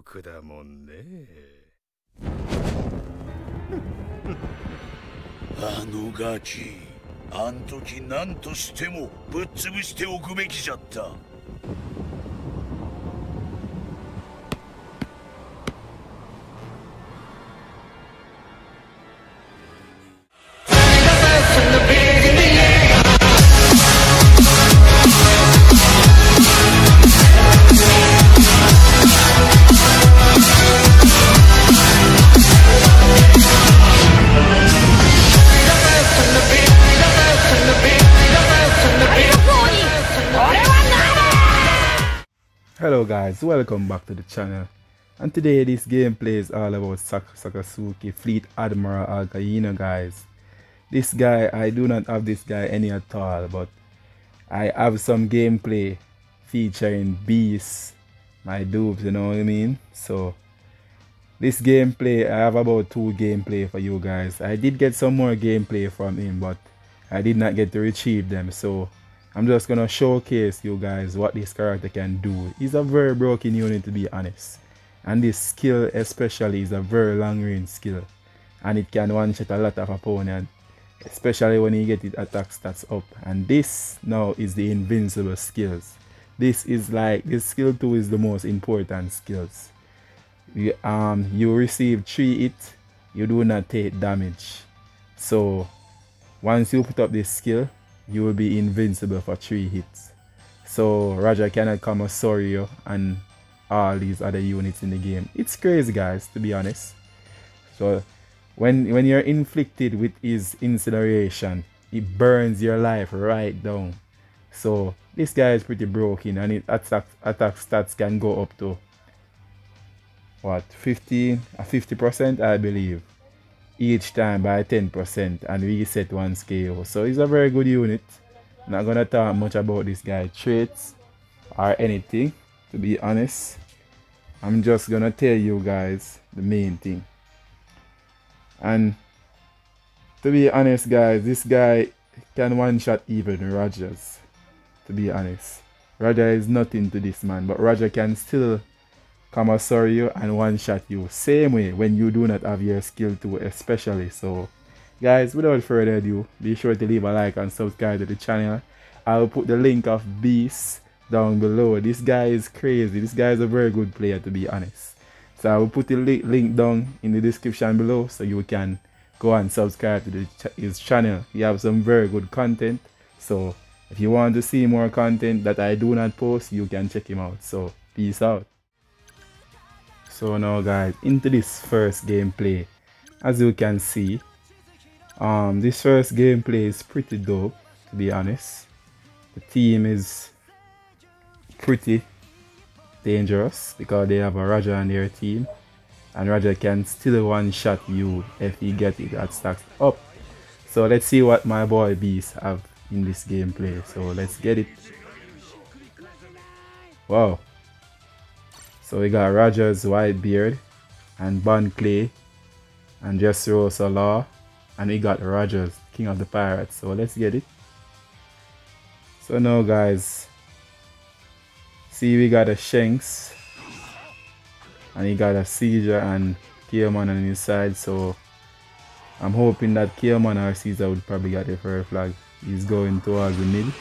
ゴークだもんね。あのガキあん時何としてもぶっ潰しておくべきじゃった「Hello guys, welcome back to the channel. And today this gameplay is all about Sak Sakazuki Fleet Admiral Akainu guys. This guy, I do not have this guy any at all, but I have some gameplay featuring Beast, my dupes, you know what I mean? So this gameplay, I have about two gameplay for you guys. I did get some more gameplay from him, but I did not get to retrieve them. So I'm just gonna showcase you guys what this character can do. He's a very broken unit to be honest. And this skill especially is a very long range skill. And it can one shot a lot of opponent. Especially when you get it attack stats up. And this now is the invincible skills. This is like this skill 2 is the most important skills. You, um you receive 3 hit, you do not take damage. So once you put up this skill, you will be invincible for three hits. So Roger cannot come Osorio and all these other units in the game. It's crazy guys to be honest. So when when you're inflicted with his incineration, it burns your life right down. So this guy is pretty broken and it attack attack stats can go up to what 50 a 50% I believe each time by 10% and we reset one scale. So he's a very good unit. Not gonna talk much about this guy traits or anything to be honest. I'm just gonna tell you guys the main thing. And to be honest guys, this guy can one shot even Rogers. To be honest. Roger is nothing to this man, but Roger can still come sorry you and one shot you. Same way when you do not have your skill 2 especially. So guys without further ado be sure to leave a like and subscribe to the channel. I'll put the link of beast down below. This guy is crazy. This guy is a very good player to be honest. So i will put the li link down in the description below so you can go and subscribe to ch his channel. He have some very good content. So if you want to see more content that i do not post you can check him out. So peace out so now guys into this first gameplay. As you can see um this first gameplay is pretty dope to be honest. The team is pretty dangerous because they have a Roger on their team. And Roger can still one shot you if he get it at stacks up. So let's see what my boy beast have in this gameplay. So let's get it. Wow so we got Rogers Whitebeard and Bon Clay and Jessro Solar and we got Rogers, King of the Pirates. So let's get it. So now guys, see we got a Shanks and he got a Caesar and Keelman on his side. So I'm hoping that Keelman or Caesar would probably get the first flag. He's going towards the mid.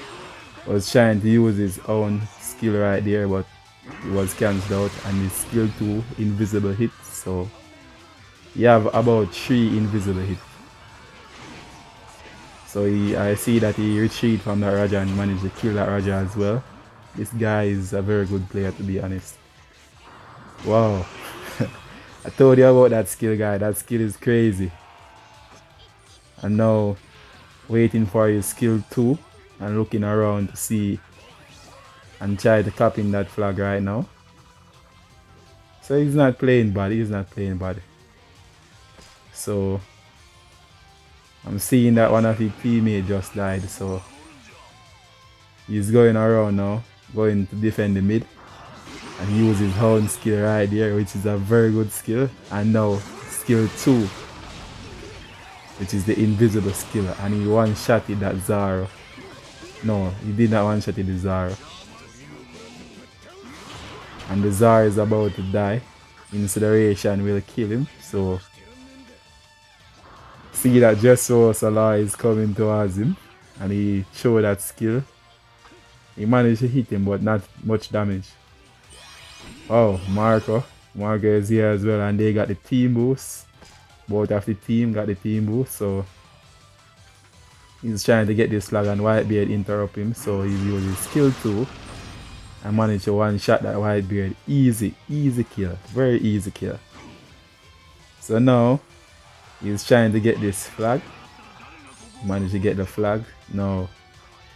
Was trying to use his own skill right there, but it was cancelled out and his skill 2 invisible hit so you have about 3 invisible hit so he, I see that he retreated from that Raja and managed to kill that Raja as well. This guy is a very good player to be honest. Wow. I told you about that skill guy. That skill is crazy. And now waiting for his skill 2 and looking around to see and try to copy that flag right now. So he's not playing bad, he's not playing bad. So I'm seeing that one of his teammates just died, so he's going around now, going to defend the mid and use his own skill right there, which is a very good skill. And now skill 2, which is the invisible skill, and he one shot that Zaro. No, he did not one shot the Zaro. And the Zara is about to die. Incineration will kill him. So see that Dressrosa is coming towards him and he showed that skill. He managed to hit him but not much damage. Oh, Marco. Marco is here as well and they got the team boost. Both of the team got the team boost so he's trying to get this flag and Whitebeard interrupt him so he uses skill 2 and managed to one shot that white beard. Easy, easy kill. Very easy kill. So now he's trying to get this flag. Managed to get the flag. Now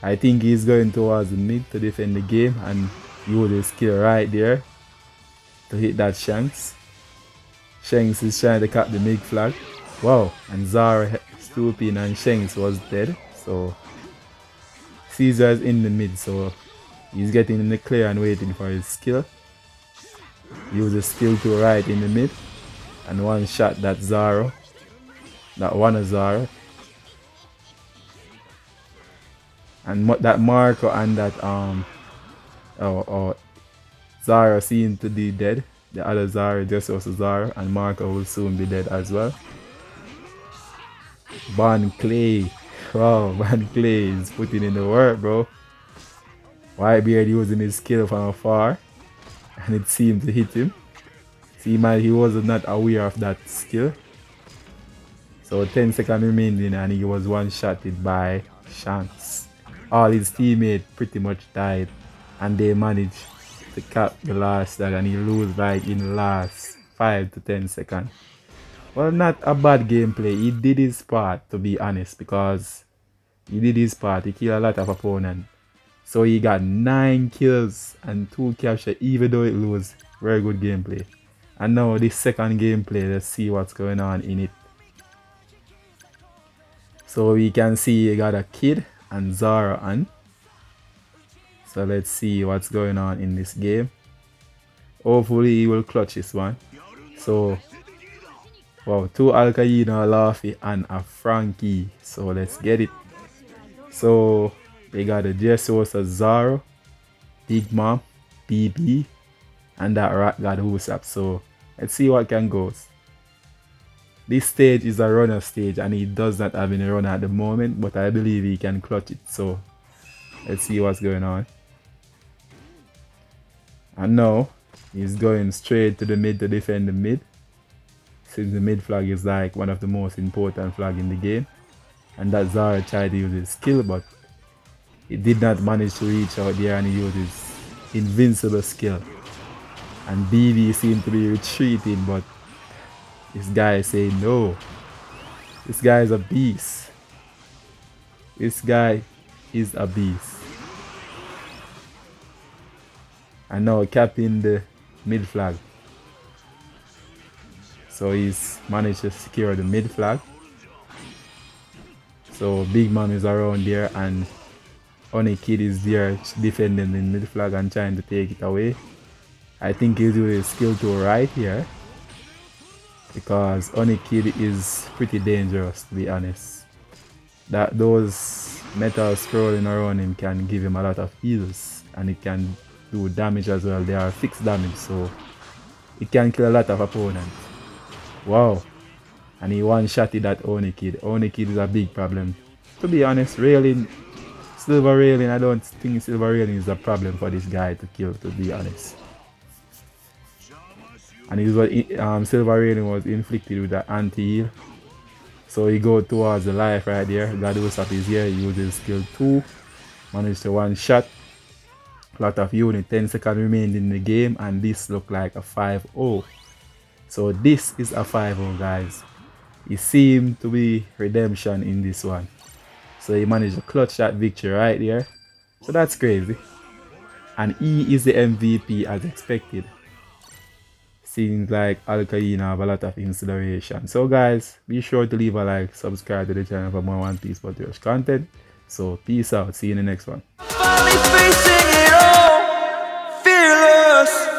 I think he's going towards the mid to defend the game and use his skill right there to hit that Shanks. Shanks is trying to cut the mid flag. Wow, and Zara stooping and Shanks was dead. So Caesar is in the mid, so he's getting in the clear and waiting for his skill. Use the skill to right in the mid. And one shot that Zara. That one Zara. And that Marco and that um oh, oh Zara seem to be dead. The other Zara just was Zara and Marco will soon be dead as well. Bon Clay. Wow, Bon Clay is putting in the work, bro. Whitebeard using his skill from afar and it seemed to hit him. See man, he was not aware of that skill. So 10 seconds remaining and he was one-shotted by Shanks. All his teammates pretty much died and they managed to cap the last dog and he lose like in last 5 to 10 seconds. Well, not a bad gameplay. He did his part, to be honest, because he did his part. He killed a lot of opponents. So he got 9 kills and 2 capture, even though it was very good gameplay. And now the second gameplay, let's see what's going on in it. So we can see he got a kid and Zara on. So let's see what's going on in this game. Hopefully he will clutch this one. So wow, two Akainu, Luffy and a Frankie. So let's get it. So they got a Dressrosa Zara, Big Mom, BB, and that Rat God Usopp. So let's see what can go. This stage is a runner stage and he does not have any runner at the moment, but I believe he can clutch it. So let's see what's going on. And now he's going straight to the mid to defend the mid. Since the mid flag is like one of the most important flag in the game. And that Zara tried to use his skill, but he did not manage to reach out there and he used his invincible skill. And BB seemed to be retreating, but this guy is saying no. This guy is a beast. This guy is a beast. And now capping the mid flag. So he's managed to secure the mid flag. So Big man is around there and Oni Kid is there defending the mid flag and trying to take it away. I think he'll his skill to right here. Because Oni Kid is pretty dangerous to be honest. That those metal scrolling around him can give him a lot of heals and it can do damage as well. They are fixed damage so it can kill a lot of opponents. Wow. And he one-shotted that Oni Kid. Oni Kid is a big problem. To be honest, Rayleigh Silver Rayleigh, I don't think silver Rayleigh is a problem for this guy to kill, to be honest. And his um, silver Rayleigh was inflicted with an anti-heal. So he go towards the life right there. God Usopp is here, he uses skill 2. Managed to one shot. Lot of unit, 10 seconds remained in the game and this look like a 5-0. So this is a 5-0 guys. It seemed to be redemption in this one. So he managed to clutch that victory right there. So that's crazy. And he is the MVP as expected. Seems like Akainu have a lot of inspiration. So guys, be sure to leave a like, subscribe to the channel for more One Piece But content. So peace out. See you in the next one. Fearless.